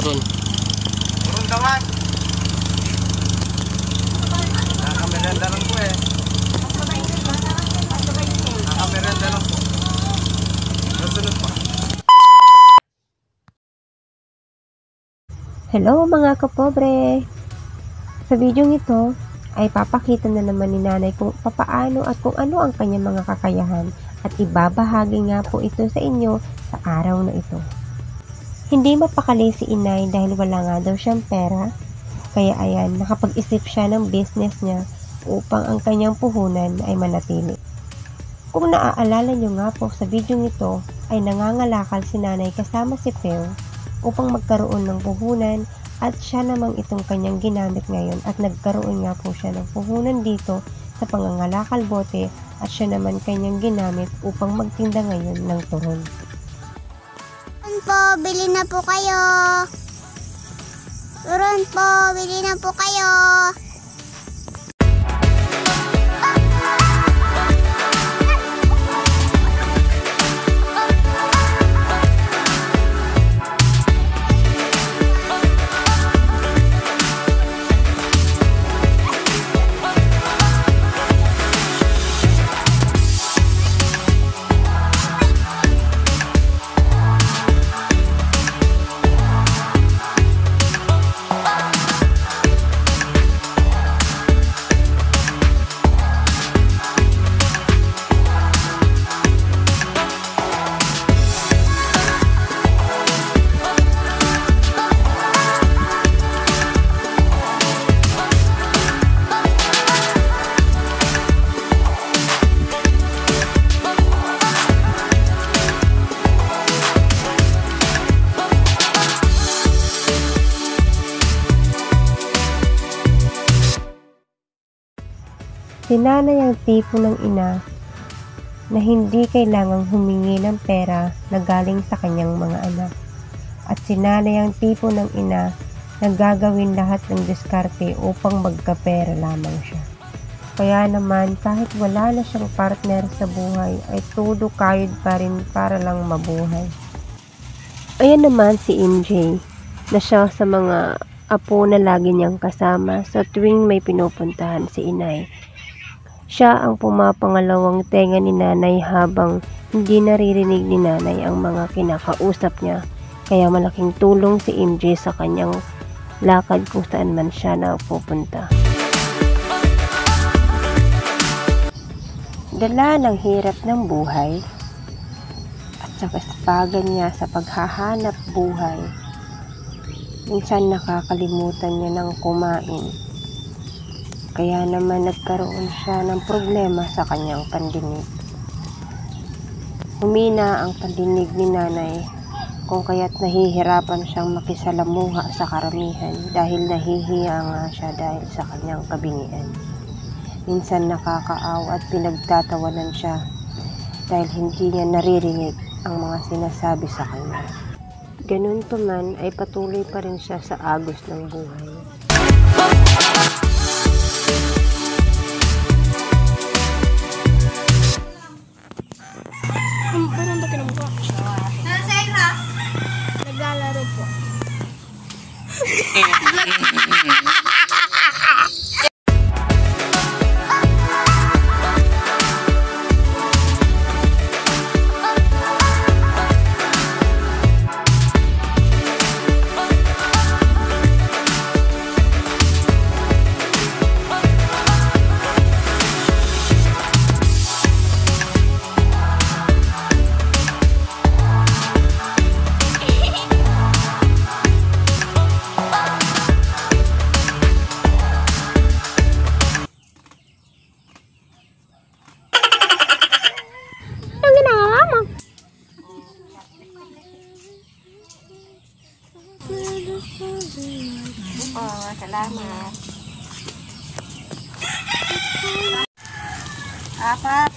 turon. Turun dawan. Nakamerenda lang po eh. Nakamerenda lang po. Nasunod pa. Hello mga kapobre! Sa video ito ay papakita na naman ni nanay kung papaano at kung ano ang kanyang mga kakayahan at ibabahagi nga po ito sa inyo sa araw na ito. Hindi mapakali si inay dahil wala nga daw siyang pera, kaya ayan, nakapag-isip siya ng business niya upang ang kanyang puhunan ay manatili. Kung naaalala nyo nga po sa video nito ay nangangalakal si nanay kasama si Peo upang magkaroon ng puhunan at siya namang itong kanyang ginamit ngayon at nagkaroon nga po siya ng puhunan dito sa pangangalakal bote at siya naman kanyang ginamit upang magtinda ngayon ng turon. Po, bili na po kayo. Turon po, bili na po kayo. Si nanay ang tipo ng ina na hindi kailangang humingi ng pera na galing sa kanyang mga anak. At si nanay ang tipo ng ina na gagawin lahat ng diskarte upang magkapera lamang siya. Kaya naman kahit wala na siyang partner sa buhay ay todo kayod pa rin para lang mabuhay. Ayan naman si MJ na siya sa mga apo na lagi niyang kasama sa tuwing may pinupuntahan si inay siya ang pumapangalawang tenga ni nanay habang hindi naririnig ni nanay ang mga kinakausap niya. Kaya malaking tulong si MJ sa kanyang lakad kung saan man siya napupunta. Dala ng hirap ng buhay at sa kaspagan niya sa paghahanap buhay. Minsan nakakalimutan niya ng kumain kaya naman nagkaroon siya ng problema sa kanyang pandinig. Humina ang pandinig ni nanay kung kaya't nahihirapan siyang makisalamuha sa karamihan dahil nahihiya nga siya dahil sa kanyang kabingian. Minsan nakakaawa at pinagtatawanan siya dahil hindi niya naririnig ang mga sinasabi sa kanya. Ganun pa man ay patuloy pa rin siya sa agos ng buhay. Oh, salamat. Apat.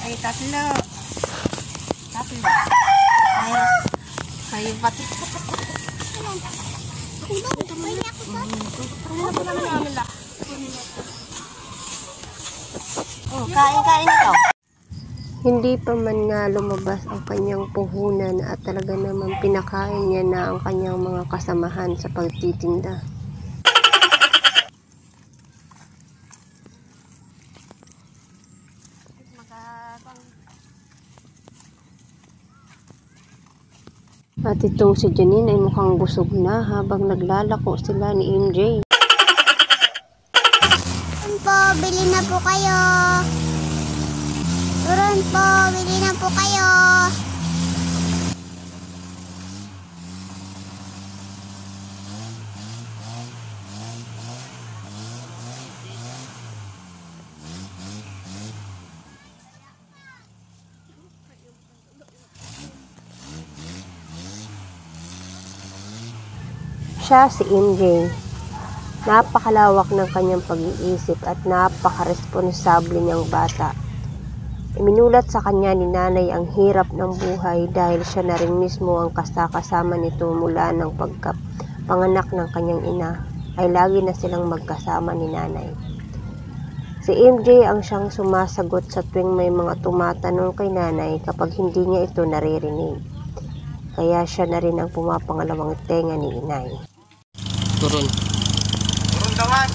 Ay, tatlo. Tatlo. Ay, ay, pati. Oh, kain-kain ito. Hindi pa man nga lumabas ang kanyang puhunan at talaga naman pinakain niya na ang kanyang mga kasamahan sa pagtitinda. At itong si Janine ay mukhang busog na habang naglalako sila ni MJ. Turon po, bili na po kayo. Turon po, bili na po kayo. Siya si MJ. Napakalawak ng kanyang pag-iisip at napakaresponsable niyang bata. Iminulat sa kanya ni nanay ang hirap ng buhay dahil siya na rin mismo ang kasakasama nito mula ng pagkapanganak ng kanyang ina ay lagi na silang magkasama ni nanay. Si MJ ang siyang sumasagot sa tuwing may mga tumatanong kay nanay kapag hindi niya ito naririnig. Kaya siya na rin ang pumapangalawang tenga ni inay. Turun dawan.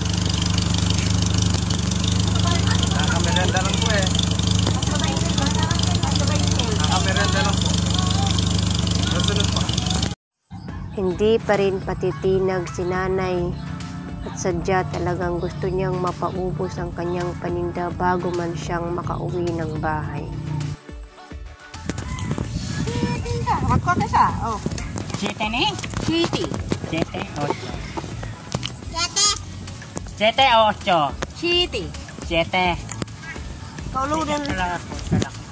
Nakamerenda lang po eh. Nakamerenda lang po. Nasunod pa. Hindi pa rin patitinag si nanay at sadya talagang gusto niyang mapaubos ang kanyang paninda bago man siyang makauwi ng bahay. Siete ni? Siete. Siete, ocho. Yate, Siete, ocho. Siete. Siete. kaulunan. Talaga po, talaga po.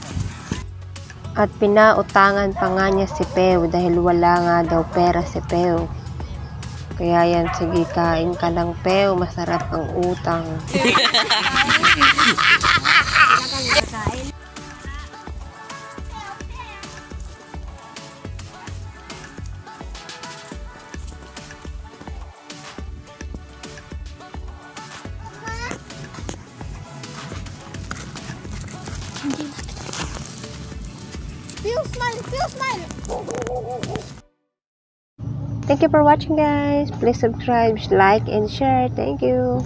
At pinautangan pa nga niya si Peu dahil wala nga daw pera si Peu. Kaya yan, sige kain ka lang Peu, masarap ang utang. Thank you for watching guys. Please subscribe, like, and share. Thank you.